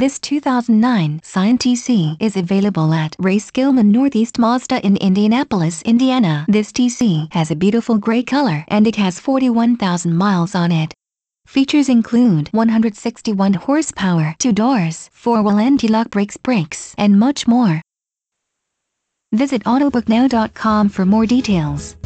This 2009 Scion TC is available at Ray Skillman Northeast Mazda in Indianapolis, Indiana. This TC has a beautiful gray color and it has 41,000 miles on it. Features include 161 horsepower, 2 doors, 4-wheel anti-lock brakes brakes, and much more. Visit AutobookNow.com for more details.